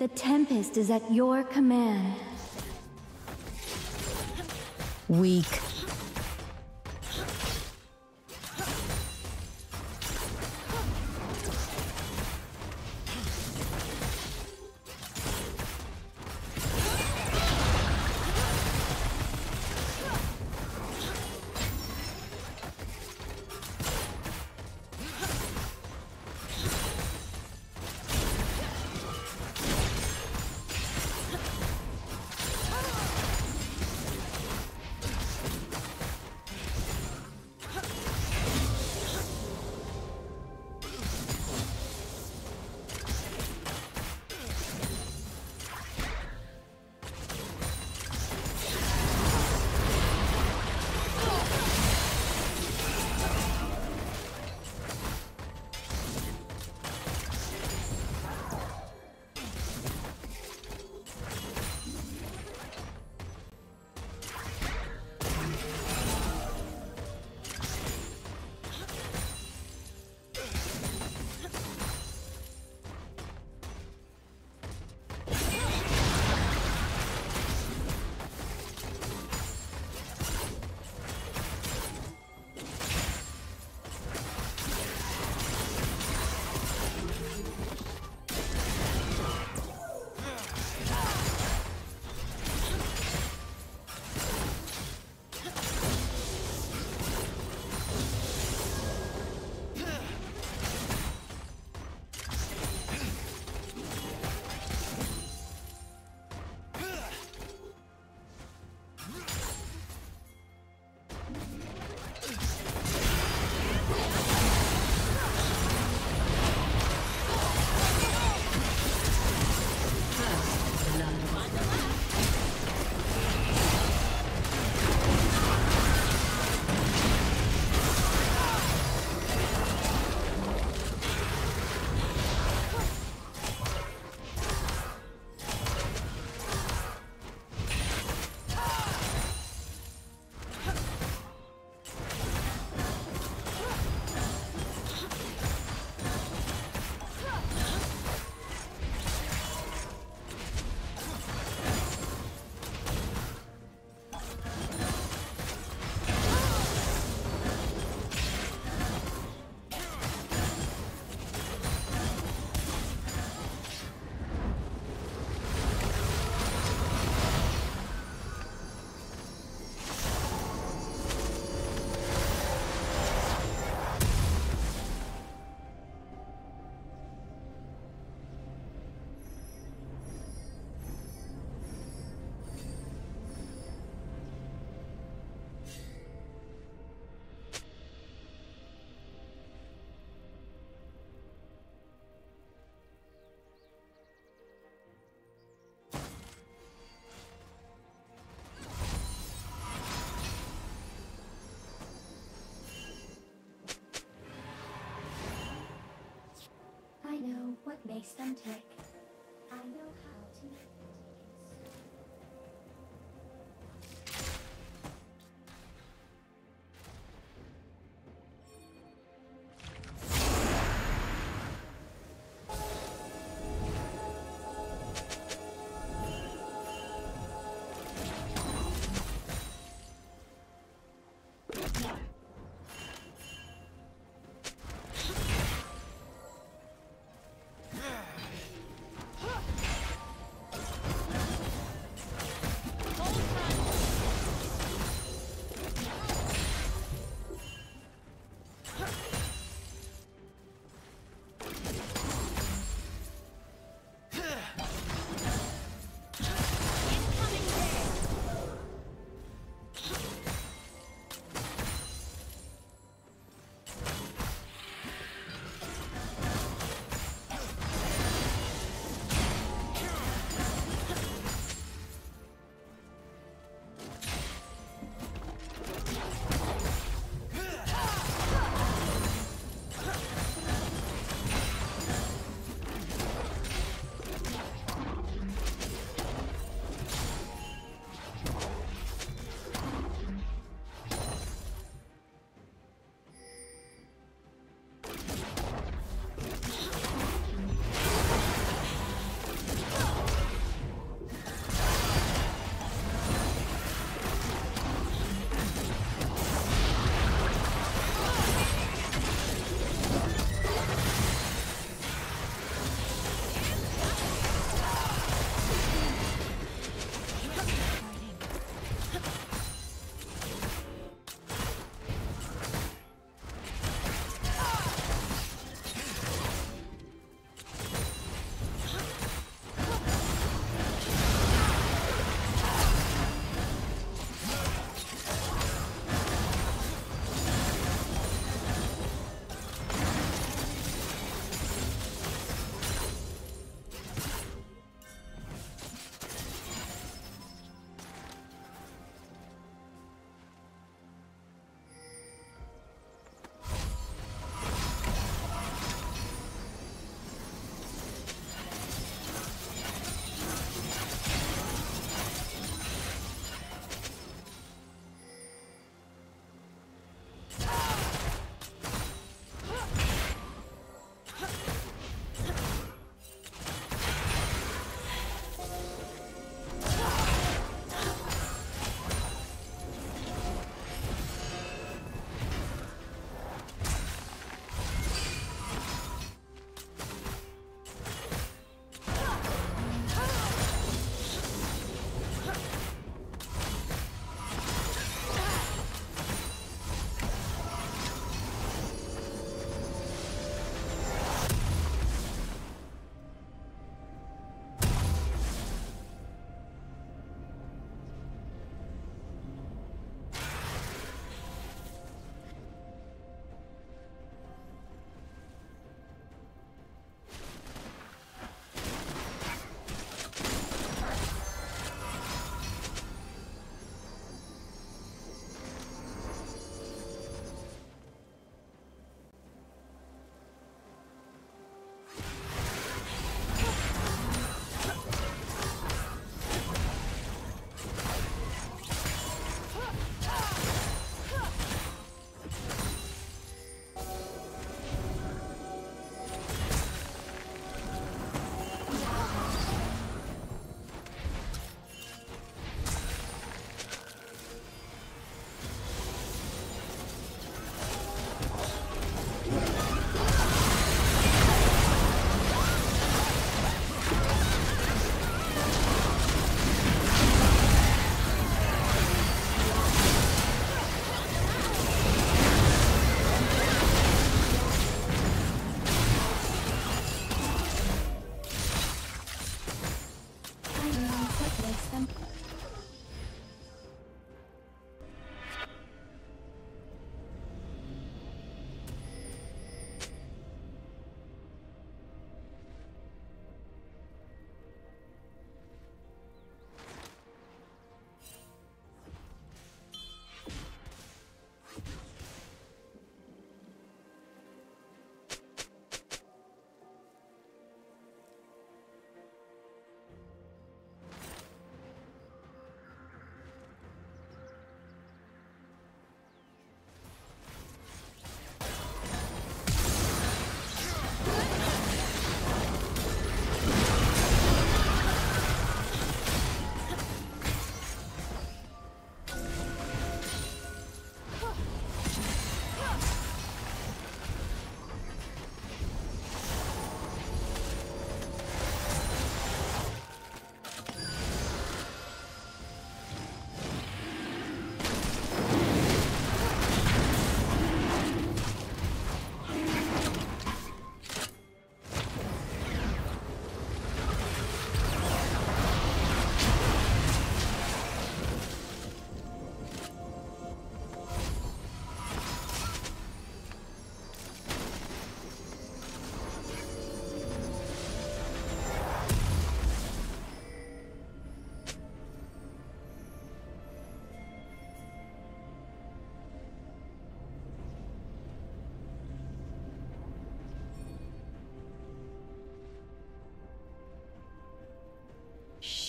The Tempest is at your command. Weak. What makes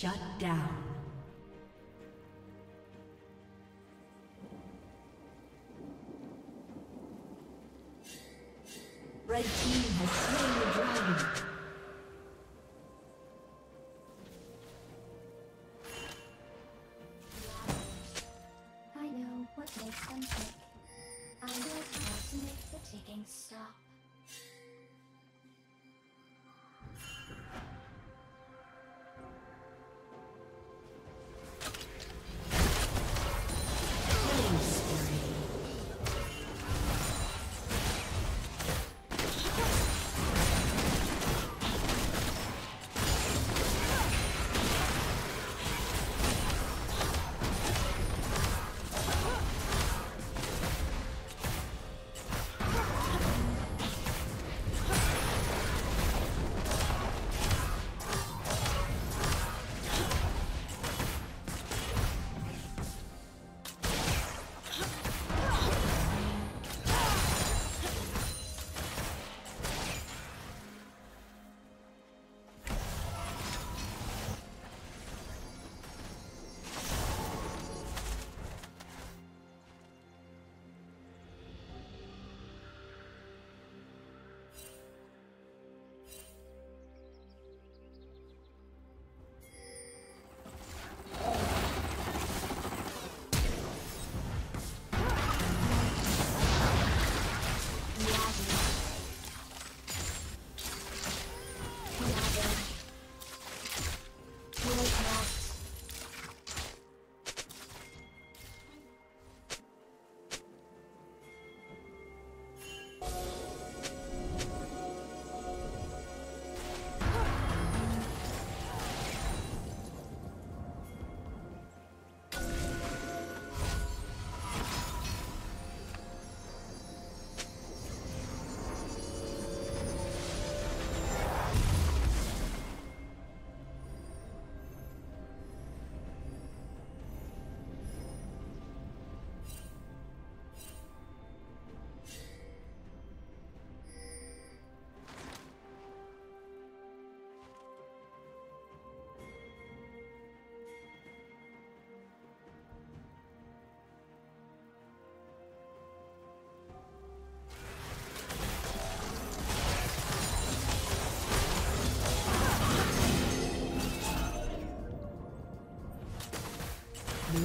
Shut down. Red team has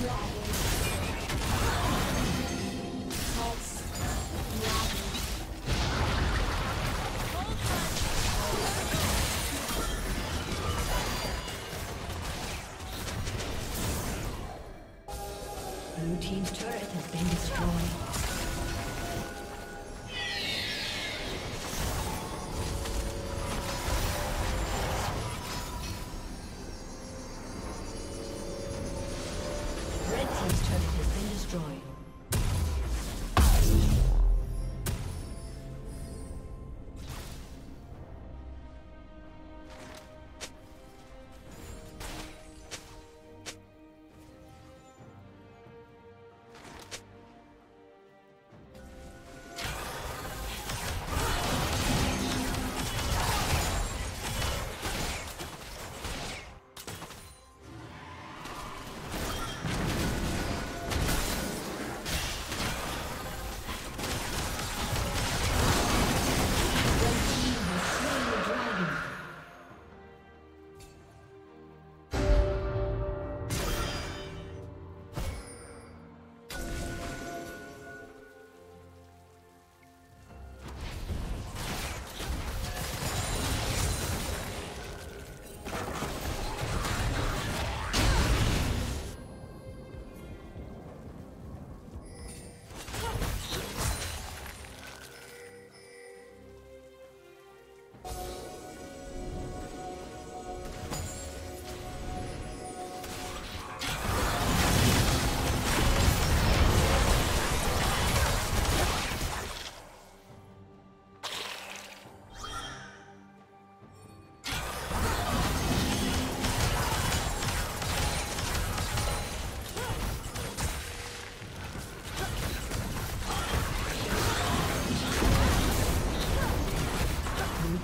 Dragon.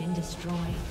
Been destroyed.